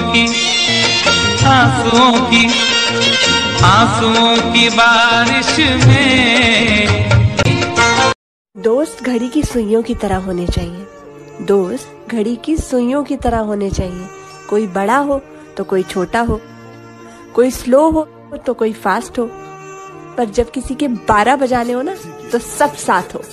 की, आंसुओं की आंसुओं की बारिश में। दोस्त घड़ी की सुइयों की तरह होने चाहिए। दोस्त घड़ी की सुइयों की तरह होने चाहिए। कोई बड़ा हो तो कोई छोटा हो। कोई स्लो हो तो कोई फास्ट हो। पर जब किसी के बारह बजाने हो ना तो सब साथ हो।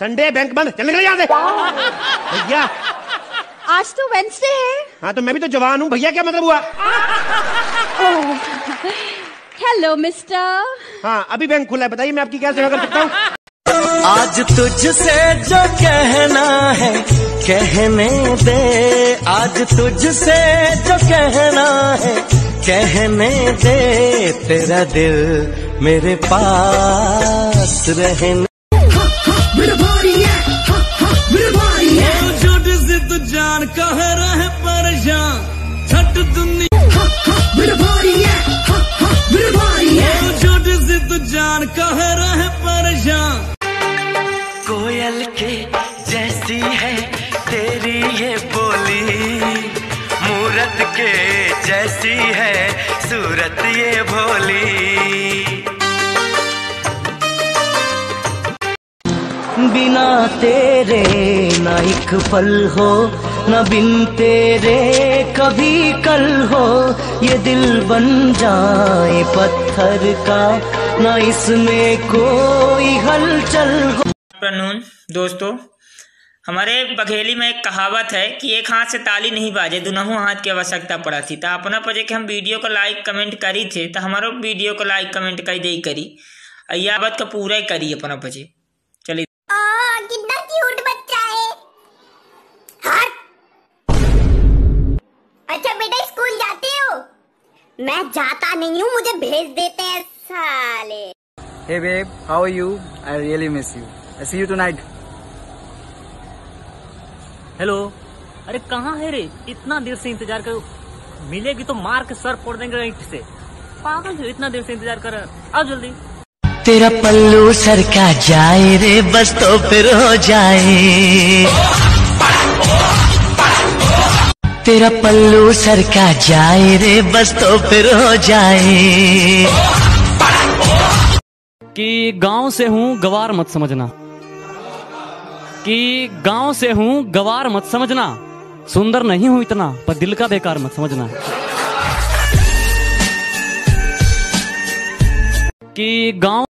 संडे बैंक बंद। चल निकल यहाँ से। भैया। आज तो वेंसडे है। हाँ तो मैं भी तो जवान हूँ। भैया क्या मतलब हुआ? हेलो मिस्टर हाँ अभी बैंक खुला है। बताइए मैं आपकी क्या सेवा कर सकता हूँ? आज तुझसे जो कहना है कहने दे। आज तुझसे जो कहना है कहने दे। तेरा दिल मेरे पास रहने कह रहे परेशान छठ दुनिया। छोटी सी तू जान कह रहे परेशान कोयल के जैसी है तेरी ये बोली मूरत के जैसी है सूरत ये भोली। बिना तेरे न एक पल हो न बिन तेरे कभी कल हो, ये दिल बन जाए पत्थर का, न इसमें कोई हलचल हो। आफ्टरनून दोस्तों, हमारे बघेली में एक कहावत है कि एक हाथ से ताली नहीं बाजे, दुनहु हाथ की आवश्यकता पड़ा थी। तो अपना पजे कि हम वीडियो को लाइक कमेंट करी थे तो हमारो वीडियो को लाइक कमेंट कर, दे करी। यह बात का पूरा ही करी अपना पजे मैं जाता नहीं हूँ मुझे भेज देते हैं साले। Hey babe, how are you? I really miss you. I see you tonight. Hello अरे कहाँ है रे? इतना देर से इंतज़ार कर मिलेगी तो मार के सर फोड़ देंगे ईंट से। पागल जो इतना देर से इंतज़ार कर रहा आओ जल्दी। तेरा पल्लू सर का जाए रे बस तो फिर हो जाए। तेरा पल्लू सर का जाए रे, बस तो फिर हो जाए। कि गाँव से हूँ, गवार मत समझना। कि गाँव से हूँ, गवार मत समझना। सुंदर नहीं हूँ इतना, पर दिल का बेकार मत समझना। कि गाँव